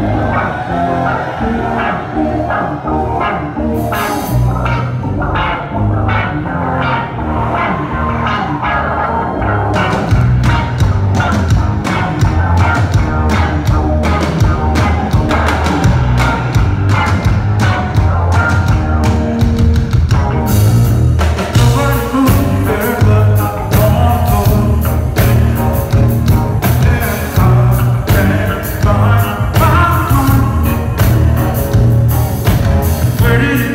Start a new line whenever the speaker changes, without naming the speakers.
Thank you. That is